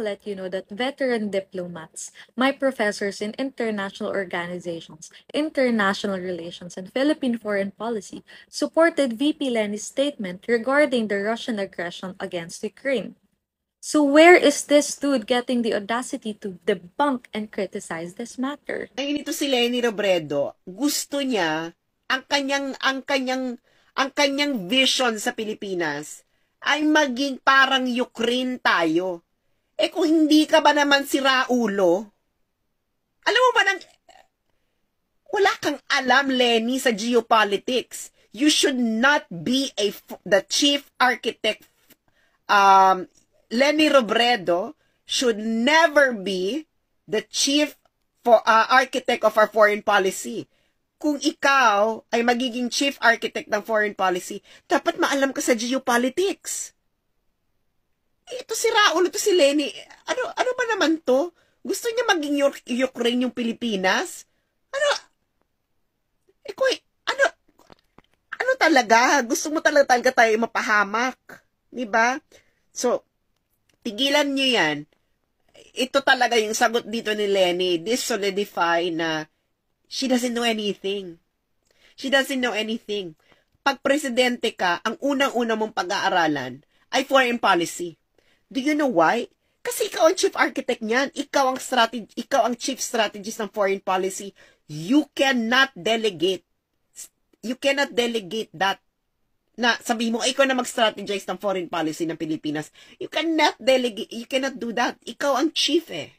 to let you know that veteran diplomats, my professors in international organizations, international relations, and Philippine foreign policy supported VP Lenin's statement regarding the Russian aggression against Ukraine. So where is this dude getting the audacity to debunk and criticize this matter? Ay nito si Lenny Robredo, gusto niya ang kanyang ang kanyang ang kanyang vision sa Pilipinas ay maging parang Ukraine tayo. Eh kung hindi ka ba naman si Raulo, alam mo ba nang wala kang alam Lenny sa geopolitics. You should not be a the chief architect um Lenny Robredo should never be the chief for uh, architect of our foreign policy. Kung ikaw ay magiging chief architect ng foreign policy, dapat maalam ka sa geopolitics. Ito si Raul, ito si Lenny. Ano, ano ba naman to? Gusto niya maging Ukraine yung Pilipinas? Ano? Eh, kuy, ano? Ano talaga? Gusto mo talaga talaga tayo mapahamak? Di ba? So, tigilan nyo yan. Ito talaga yung sagot dito ni Lenny. This solidify na she doesn't know anything. She doesn't know anything. Pag presidente ka, ang unang-una mong pag-aaralan ay foreign policy. Do you know why? Kasi ikaw ang chief architect niyan. Ikaw ang strategy, ikaw ang chief strategist ng foreign policy. You cannot delegate. You cannot delegate that na sabi mo, ikaw na mag-strategize ng foreign policy ng Pilipinas. You cannot delegate, you cannot do that. Ikaw ang chief eh.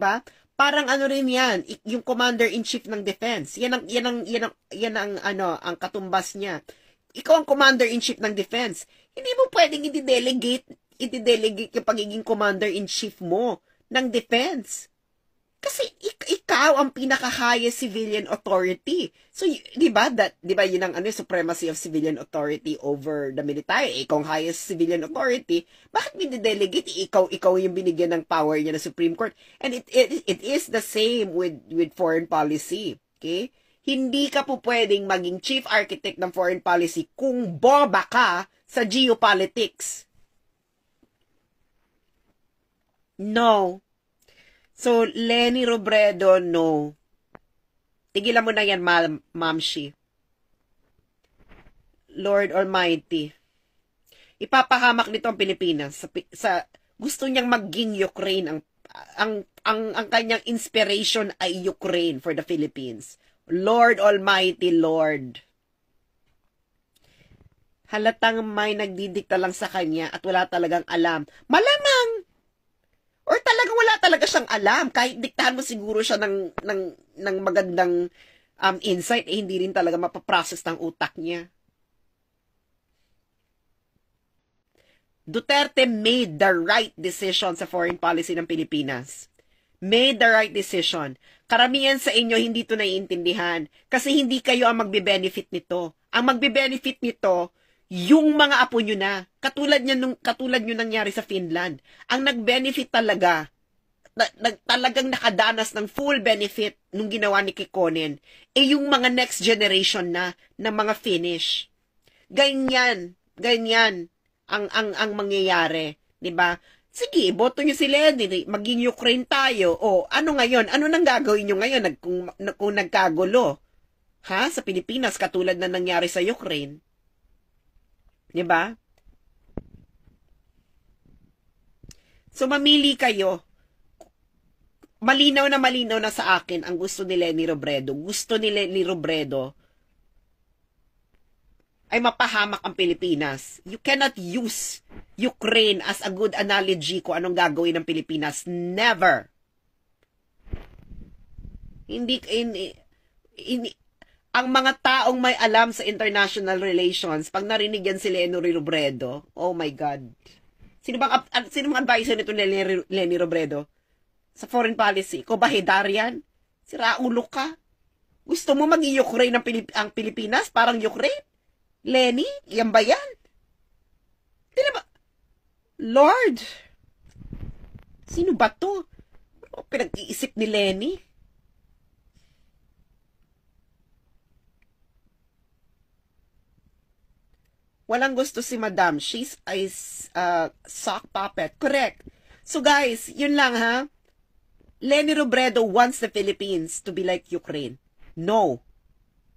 ba? Parang ano rin 'yan, yung commander-in-chief ng defense. Yan ang yan ang yan ang, yan ang ano, ang katumbas niya. Ikaw ang commander-in-chief ng defense. Hindi mo pwedeng i-delegate, i-delegate yung pagiging commander-in-chief mo ng defense. Kasi ik- ikaw ang pinaka-highest civilian authority. So, y- di ba, that, di ba, yun ang ano, supremacy of civilian authority over the military. Ikaw ang highest civilian authority. Bakit binidelegate? Ikaw, ikaw yung binigyan ng power niya ng Supreme Court. And it, it, it is the same with, with foreign policy. Okay? Hindi ka po pwedeng maging chief architect ng foreign policy kung boba ka sa geopolitics. No. So, Lenny Robredo, no. Tigilan mo na yan, ma'am, mamshi. Lord Almighty. Ipapahamak nito ang Pilipinas sa, sa gusto niyang maging Ukraine ang ang ang ang kanyang inspiration ay Ukraine for the Philippines. Lord Almighty Lord. Halatang may nagdidikta lang sa kanya at wala talagang alam. Malamang Or talagang wala talaga siyang alam. Kahit diktahan mo siguro siya ng, ng, ng magandang um, insight, eh, hindi rin talaga mapaprocess ng utak niya. Duterte made the right decision sa foreign policy ng Pilipinas. Made the right decision. Karamihan sa inyo hindi to naiintindihan kasi hindi kayo ang magbe-benefit nito. Ang magbe-benefit nito yung mga apo nyo na. Katulad niya nung katulad nyo nangyari sa Finland. Ang nag-benefit talaga na, na, talagang nakadanas ng full benefit nung ginawa ni Kikonen eh yung mga next generation na ng mga Finnish. Ganyan, ganyan ang ang ang mangyayari, 'di ba? Sige, boto niyo si Lenin, maging Ukraine tayo. O ano ngayon? Ano nang gagawin niyo ngayon nag, kung, kung nagkagulo? Ha? Sa Pilipinas katulad na nangyari sa Ukraine. 'Di ba? So mamili kayo. Malinaw na malinaw na sa akin ang gusto ni Lenny Robredo. Gusto ni Lenny Robredo ay mapahamak ang Pilipinas. You cannot use Ukraine as a good analogy kung anong gagawin ng Pilipinas. Never. Hindi, in, in, ang mga taong may alam sa international relations, pag narinig yan si Leno Robredo, oh my God. Sino bang, sino bang advisor nito ni Lenny Robredo? Sa foreign policy? Ko ba Hidarian? Si Raulo ka? Gusto mo maging Ukraine ang, Pilip ang Pilipinas? Parang Ukraine? Lenny? Yan ba yan? Di ba? Lord! Sino ba to? Ano pinag-iisip ni Lenny? Walang gusto si Madam. She's a uh, sock puppet. Correct. So guys, yun lang ha. Lenny Robredo wants the Philippines to be like Ukraine. No.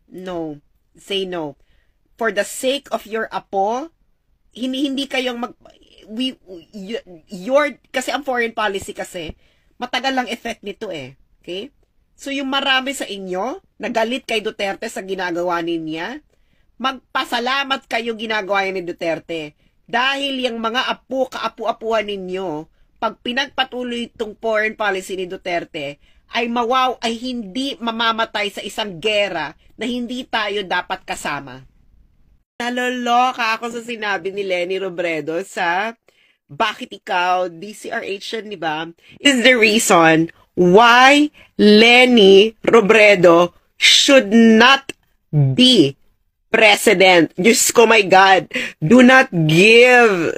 No. Say no. For the sake of your apo, hindi hindi kayong mag we your kasi ang foreign policy kasi matagal lang effect nito eh. Okay? So yung marami sa inyo nagalit kay Duterte sa ginagawa niya, magpasalamat kayo ginagawa ni Duterte. Dahil yung mga apo kaapu-apuhan ninyo, pag pinagpatuloy itong foreign policy ni Duterte, ay mawaw ay hindi mamamatay sa isang gera na hindi tayo dapat kasama. Naloloka ako sa sinabi ni Lenny Robredo sa Bakit Ikaw, DCRH yun, di ba? Is the reason why Lenny Robredo should not be president. Diyos ko, my God, do not give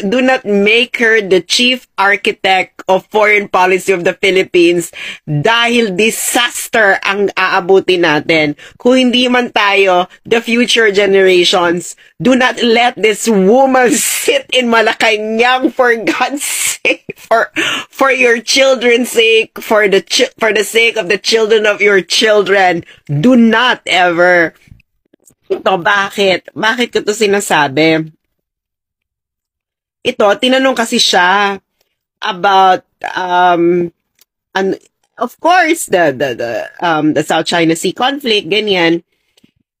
do not make her the chief architect of foreign policy of the Philippines dahil disaster ang aabuti natin. Kung hindi man tayo, the future generations, do not let this woman sit in Malacanang for God's sake, for, for your children's sake, for the, for the sake of the children of your children. Do not ever. Ito, bakit? Bakit ko to sinasabi? ito, tinanong kasi siya about, um, an, of course, the, the, the, um, the South China Sea conflict, ganyan.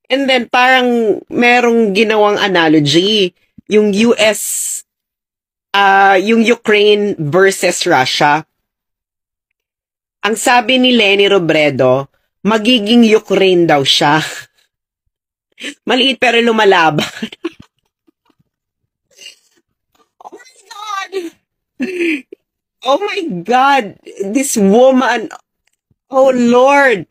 And then, parang merong ginawang analogy, yung US, uh, yung Ukraine versus Russia. Ang sabi ni Lenny Robredo, magiging Ukraine daw siya. Maliit pero lumalaban. Oh my God! This woman! Oh Lord!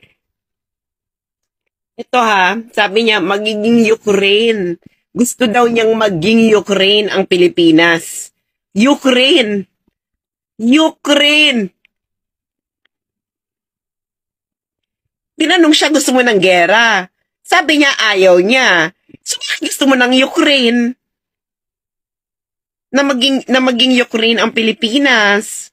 Ito ha, sabi niya, magiging Ukraine. Gusto daw niyang maging Ukraine ang Pilipinas. Ukraine! Ukraine! Tinanong siya, gusto mo ng gera? Sabi niya, ayaw niya. So, gusto mo ng Ukraine? na maging na maging Ukraine ang Pilipinas.